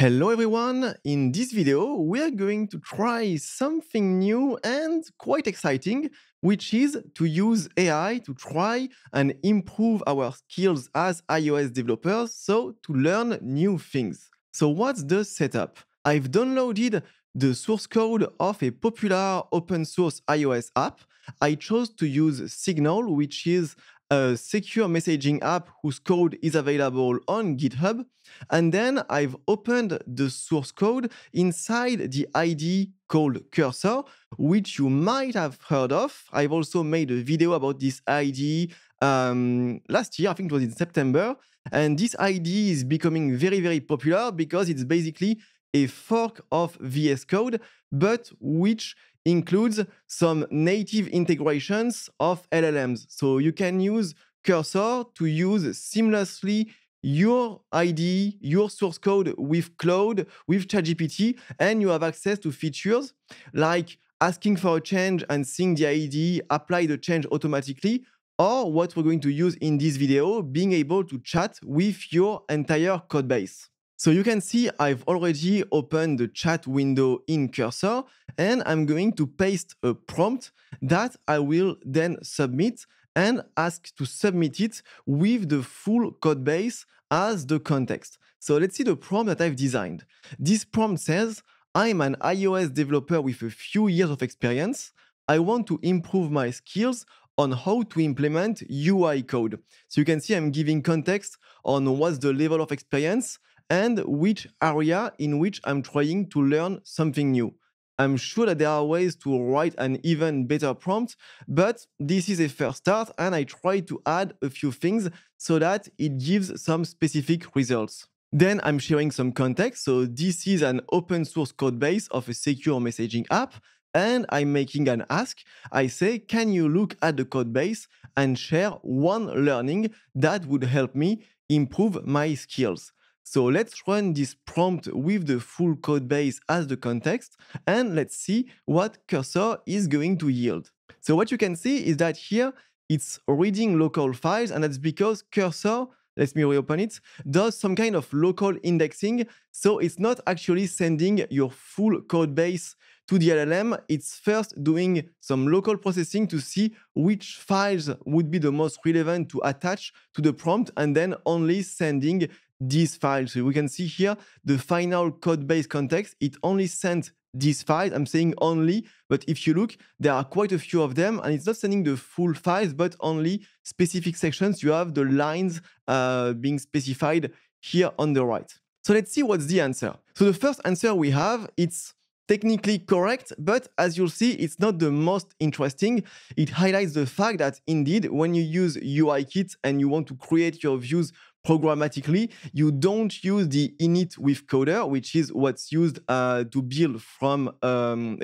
Hello everyone! In this video, we are going to try something new and quite exciting, which is to use AI to try and improve our skills as iOS developers, so to learn new things. So what's the setup? I've downloaded the source code of a popular open source iOS app. I chose to use Signal, which is a secure messaging app whose code is available on GitHub. And then I've opened the source code inside the IDE called Cursor, which you might have heard of. I've also made a video about this IDE um, last year, I think it was in September. And this IDE is becoming very, very popular because it's basically a fork of VS Code, but which includes some native integrations of LLMs. So you can use Cursor to use seamlessly your IDE, your source code with Claude, with ChatGPT, and you have access to features like asking for a change and seeing the IDE apply the change automatically, or what we're going to use in this video, being able to chat with your entire code base. So you can see I've already opened the chat window in Cursor and I'm going to paste a prompt that I will then submit and ask to submit it with the full code base as the context. So let's see the prompt that I've designed. This prompt says, I'm an iOS developer with a few years of experience. I want to improve my skills on how to implement UI code. So you can see I'm giving context on what's the level of experience and which area in which I'm trying to learn something new. I'm sure that there are ways to write an even better prompt, but this is a first start and I try to add a few things so that it gives some specific results. Then I'm sharing some context. So this is an open source code base of a secure messaging app and I'm making an ask. I say, can you look at the code base and share one learning that would help me improve my skills? So let's run this prompt with the full code base as the context, and let's see what Cursor is going to yield. So what you can see is that here, it's reading local files, and that's because Cursor, let me reopen it, does some kind of local indexing. So it's not actually sending your full code base to the LLM. It's first doing some local processing to see which files would be the most relevant to attach to the prompt, and then only sending these files. So we can see here the final code base context. It only sent these files. I'm saying only, but if you look, there are quite a few of them, and it's not sending the full files, but only specific sections. You have the lines uh, being specified here on the right. So let's see what's the answer. So the first answer we have, it's technically correct, but as you'll see, it's not the most interesting. It highlights the fact that indeed, when you use UI UIKit and you want to create your views programmatically, you don't use the init with coder, which is what's used uh, to build from um,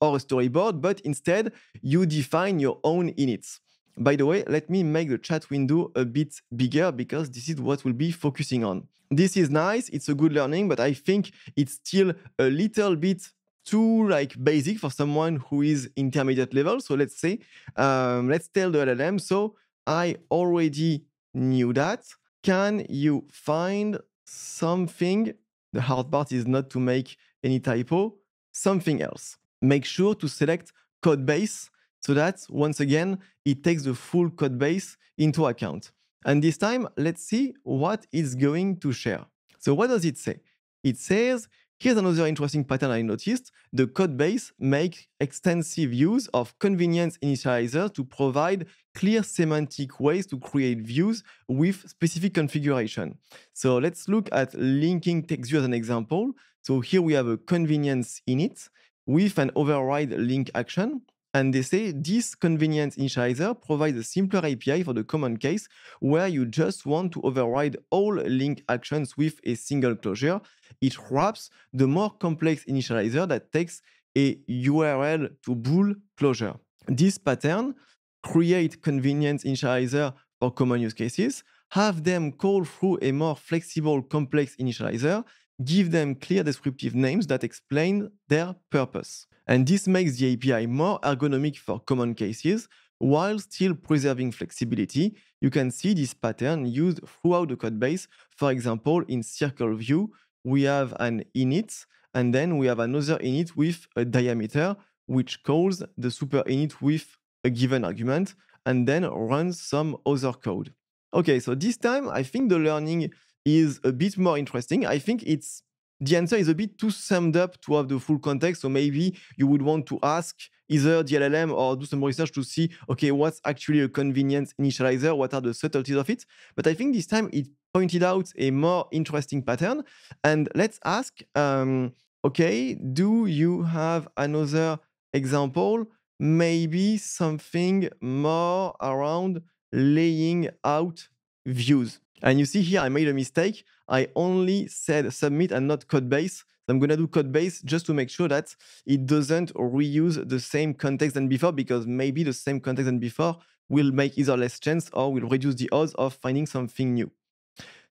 or a storyboard, but instead you define your own inits. By the way, let me make the chat window a bit bigger because this is what we'll be focusing on. This is nice, it's a good learning, but I think it's still a little bit too like basic for someone who is intermediate level. So let's say, um, let's tell the LLM, so I already knew that can you find something? The hard part is not to make any typo, something else. Make sure to select code base so that once again, it takes the full code base into account. And this time, let's see what it's going to share. So what does it say? It says Here's another interesting pattern I noticed. The code base makes extensive use of convenience initializer to provide clear semantic ways to create views with specific configuration. So let's look at linking text view as an example. So here we have a convenience init with an override link action. And they say this convenience initializer provides a simpler API for the common case where you just want to override all link actions with a single closure. It wraps the more complex initializer that takes a URL to bool closure. This pattern create convenience initializer for common use cases, have them call through a more flexible complex initializer, give them clear descriptive names that explain their purpose. And this makes the API more ergonomic for common cases while still preserving flexibility. You can see this pattern used throughout the code base, for example, in circle view we have an init, and then we have another init with a diameter, which calls the super init with a given argument, and then runs some other code. Okay, so this time I think the learning is a bit more interesting. I think it's the answer is a bit too summed up to have the full context. So maybe you would want to ask either the LLM or do some research to see, okay, what's actually a convenience initializer? What are the subtleties of it? But I think this time it pointed out a more interesting pattern. And let's ask, um, okay, do you have another example? Maybe something more around laying out views. And you see here, I made a mistake. I only said submit and not code base. I'm going to do code base just to make sure that it doesn't reuse the same context than before, because maybe the same context than before will make either less chance or will reduce the odds of finding something new.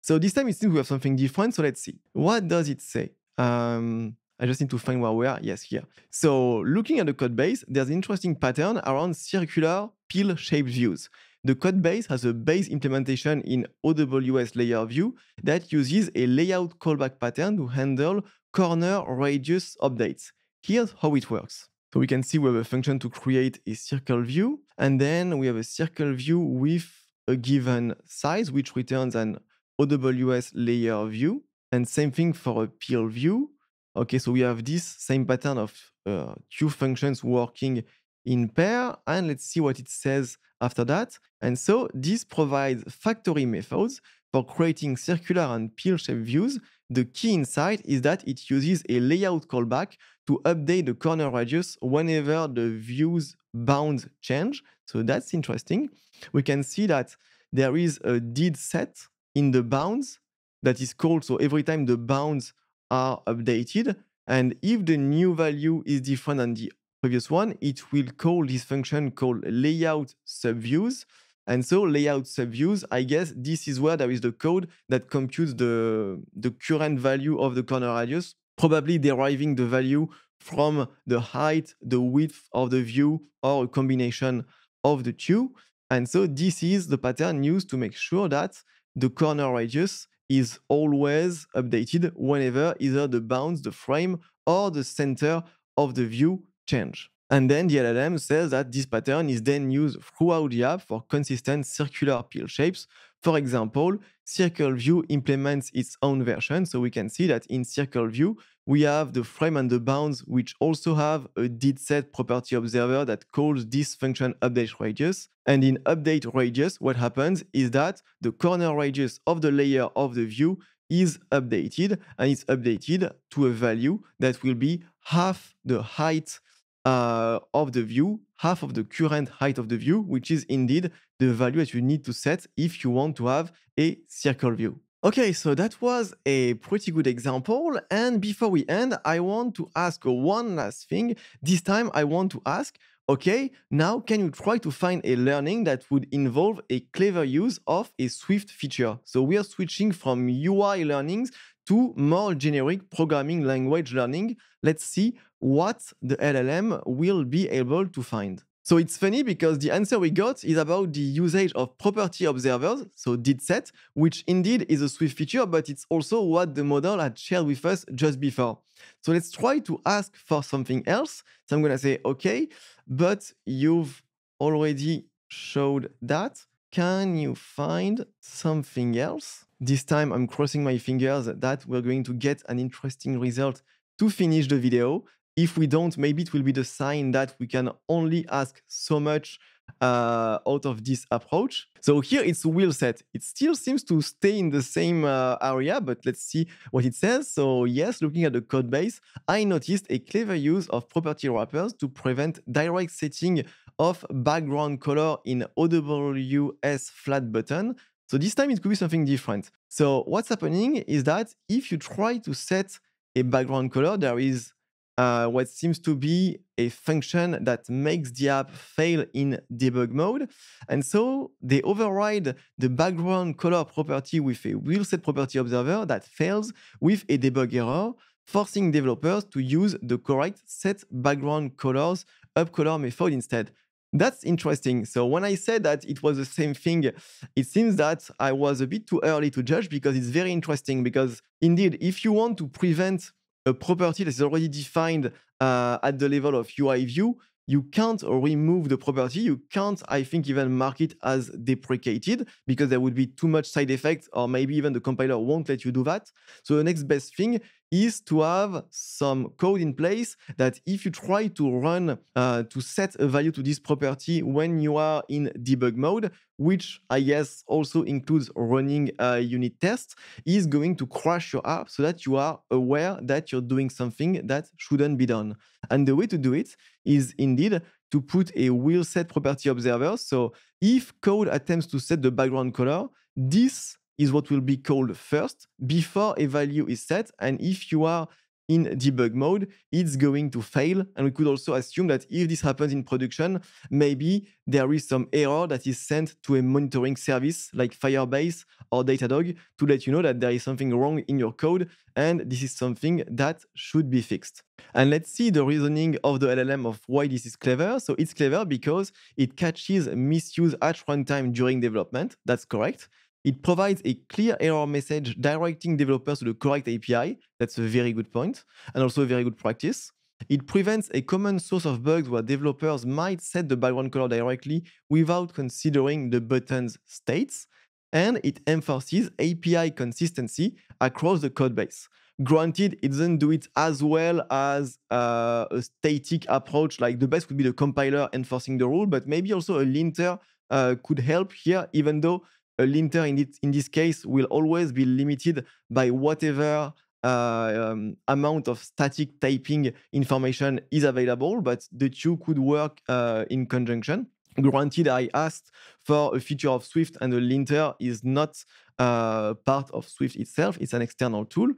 So this time it seems we have something different. So let's see. What does it say? Um, I just need to find where we are. Yes, here. So looking at the code base, there's an interesting pattern around circular pill-shaped views. The code base has a base implementation in OWS layer view that uses a layout callback pattern to handle corner radius updates. Here's how it works. So we can see we have a function to create a circle view, and then we have a circle view with a given size, which returns an OWS layer view. And same thing for a pill view. Okay, so we have this same pattern of uh, two functions working in pair, and let's see what it says after that. And so this provides factory methods for creating circular and pill-shaped views. The key insight is that it uses a layout callback to update the corner radius whenever the view's bounds change. So that's interesting. We can see that there is a did set in the bounds that is called. So every time the bounds are updated, and if the new value is different than the previous one, it will call this function called layout subviews. And so layout subviews, I guess this is where there is the code that computes the, the current value of the corner radius, probably deriving the value from the height, the width of the view, or a combination of the two. And so this is the pattern used to make sure that the corner radius is always updated whenever either the bounds, the frame, or the center of the view change. And then the LLM says that this pattern is then used throughout the app for consistent circular pill shapes. For example, Circle View implements its own version. So we can see that in Circle View, we have the frame and the bounds, which also have a did set property observer that calls this function update radius. And in update radius, what happens is that the corner radius of the layer of the view is updated and it's updated to a value that will be half the height uh, of the view, half of the current height of the view, which is indeed the value that you need to set if you want to have a circle view. Okay, so that was a pretty good example. And before we end, I want to ask one last thing. This time I want to ask, okay, now can you try to find a learning that would involve a clever use of a Swift feature? So we are switching from UI learnings to more generic programming language learning. Let's see what the LLM will be able to find. So it's funny because the answer we got is about the usage of property observers, so did set, which indeed is a Swift feature, but it's also what the model had shared with us just before. So let's try to ask for something else. So I'm going to say, okay, but you've already showed that. Can you find something else? This time I'm crossing my fingers that we're going to get an interesting result to finish the video if we don't, maybe it will be the sign that we can only ask so much uh, out of this approach. So here it's will set. It still seems to stay in the same uh, area, but let's see what it says. So yes, looking at the code base, I noticed a clever use of property wrappers to prevent direct setting of background color in OWS flat button. So this time it could be something different. So what's happening is that if you try to set a background color, there is uh, what seems to be a function that makes the app fail in debug mode. And so they override the background color property with a will set property observer that fails with a debug error, forcing developers to use the correct set background colors up color method instead. That's interesting. So when I said that it was the same thing, it seems that I was a bit too early to judge because it's very interesting. Because indeed, if you want to prevent a property that is already defined uh, at the level of UI view, you can't remove the property. You can't, I think, even mark it as deprecated because there would be too much side effects, or maybe even the compiler won't let you do that. So the next best thing is to have some code in place that if you try to run uh, to set a value to this property when you are in debug mode, which I guess also includes running a unit test, is going to crash your app so that you are aware that you're doing something that shouldn't be done. And the way to do it is indeed to put a will set property observer. So if code attempts to set the background color, this is what will be called first before a value is set. And if you are in debug mode, it's going to fail. And we could also assume that if this happens in production, maybe there is some error that is sent to a monitoring service like Firebase or Datadog to let you know that there is something wrong in your code and this is something that should be fixed. And let's see the reasoning of the LLM of why this is clever. So it's clever because it catches misuse at runtime during development. That's correct. It provides a clear error message directing developers to the correct API. That's a very good point, and also a very good practice. It prevents a common source of bugs where developers might set the background color directly without considering the button's states. And it enforces API consistency across the code base. Granted, it doesn't do it as well as uh, a static approach, like the best would be the compiler enforcing the rule, but maybe also a linter uh, could help here, even though a linter in, it, in this case will always be limited by whatever uh, um, amount of static typing information is available, but the two could work uh, in conjunction. Granted, I asked for a feature of Swift, and the linter is not uh, part of Swift itself, it's an external tool.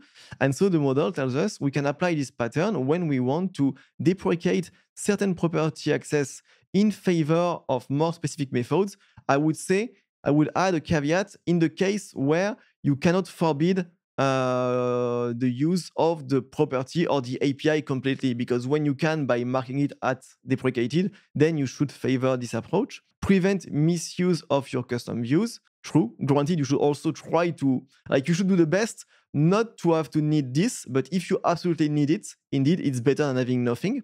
And so the model tells us we can apply this pattern when we want to deprecate certain property access in favor of more specific methods. I would say I would add a caveat in the case where you cannot forbid uh, the use of the property or the API completely, because when you can by marking it at deprecated, then you should favor this approach. Prevent misuse of your custom views. True. Granted, you should also try to, like, you should do the best not to have to need this, but if you absolutely need it, indeed, it's better than having nothing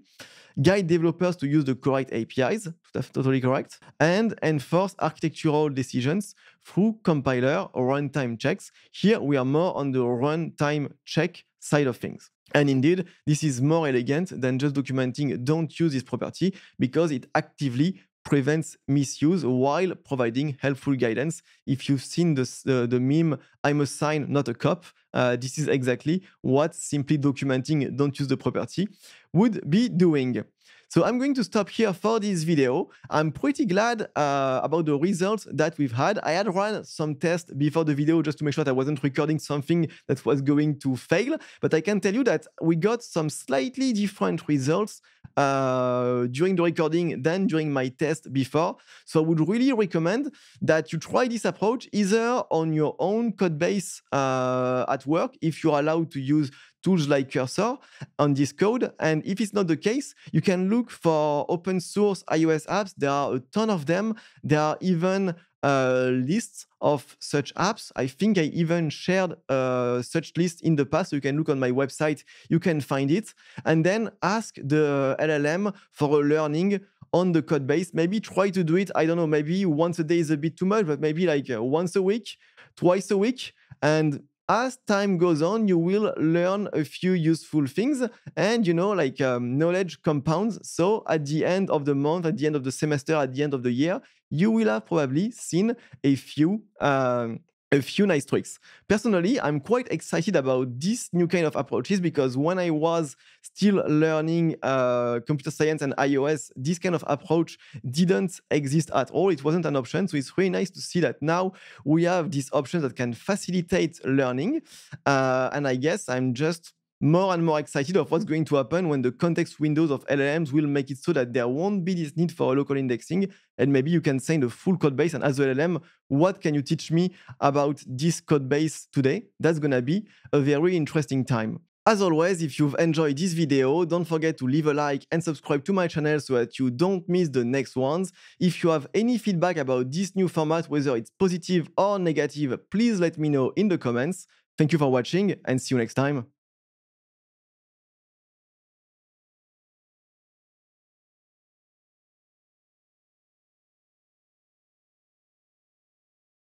guide developers to use the correct APIs, totally correct, and enforce architectural decisions through compiler or runtime checks. Here we are more on the runtime check side of things. And indeed, this is more elegant than just documenting don't use this property because it actively prevents misuse while providing helpful guidance. If you've seen this, uh, the meme, I'm a sign, not a cop, uh, this is exactly what simply documenting don't use the property would be doing. So I'm going to stop here for this video. I'm pretty glad uh, about the results that we've had. I had run some tests before the video just to make sure that I wasn't recording something that was going to fail. But I can tell you that we got some slightly different results uh, during the recording than during my test before. So I would really recommend that you try this approach either on your own code base uh, at work if you're allowed to use tools like Cursor on this code. And if it's not the case, you can look for open source iOS apps. There are a ton of them. There are even uh, lists of such apps. I think I even shared uh, such list in the past. So you can look on my website, you can find it. And then ask the LLM for a learning on the code base. Maybe try to do it. I don't know, maybe once a day is a bit too much, but maybe like uh, once a week, twice a week. And as time goes on, you will learn a few useful things and, you know, like um, knowledge compounds. So at the end of the month, at the end of the semester, at the end of the year, you will have probably seen a few um, a few nice tricks. Personally, I'm quite excited about this new kind of approaches because when I was still learning uh, computer science and iOS, this kind of approach didn't exist at all. It wasn't an option. So it's really nice to see that now we have these options that can facilitate learning. Uh, and I guess I'm just more and more excited of what's going to happen when the context windows of LLMs will make it so that there won't be this need for local indexing. And maybe you can send a full code base and as a LLM, what can you teach me about this code base today? That's going to be a very interesting time. As always, if you've enjoyed this video, don't forget to leave a like and subscribe to my channel so that you don't miss the next ones. If you have any feedback about this new format, whether it's positive or negative, please let me know in the comments. Thank you for watching and see you next time.